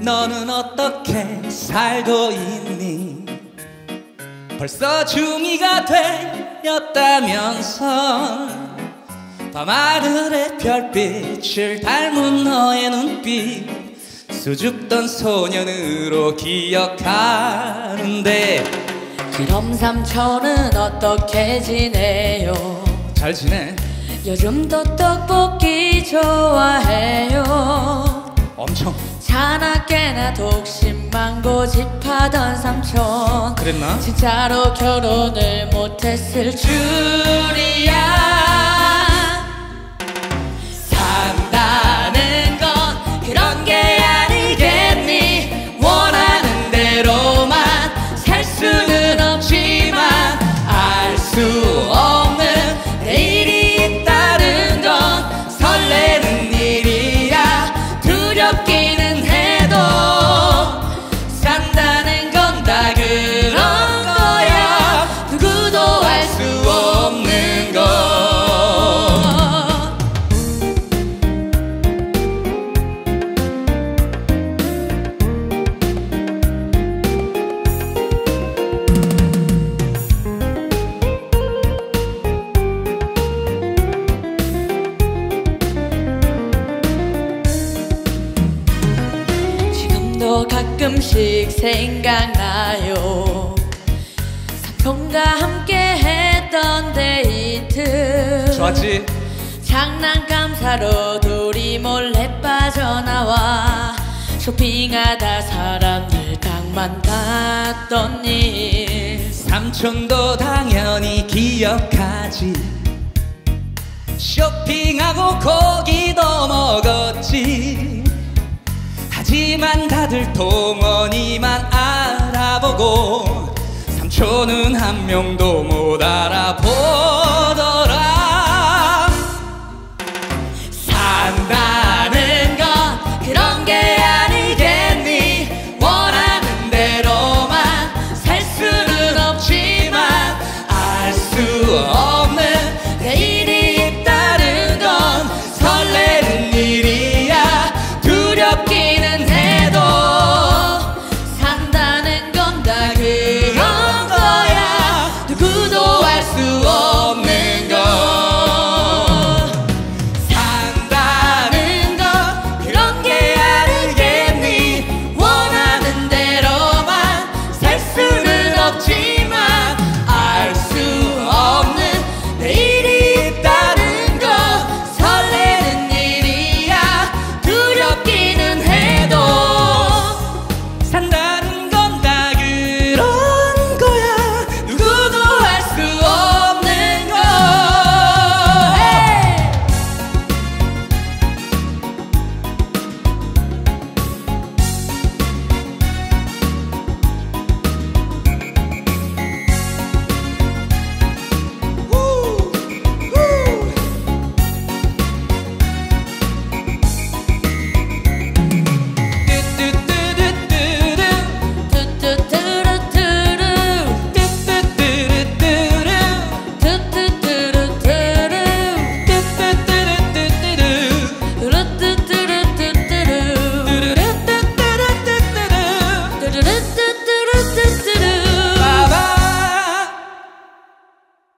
너는 어떻게 살고 있니? 벌써 중2가 되었다면서 밤하늘의 별빛을 닮은 너의 눈빛 수줍던 소년으로 기억하는데. 그럼 삼촌은 어떻게 지내요? 잘 지내. 요즘도 떡볶이 좋아해요. 엄청 자나깨나 독심만 고집하던 삼촌 그랬나? 진짜로 결혼을 못했을 줄이야 가끔씩 생각나요. 삼촌과 함께 했던 데이트. 좋았지? 장난감 사러 둘이 몰래 빠져나와 쇼핑하다 사람들 강만 봤던 일. 삼촌도 당연히 기억하지. 쇼핑하고 고기도 먹었지 하지만 다들 동원이만 알아보고 삼촌은 한 명도 못 알아보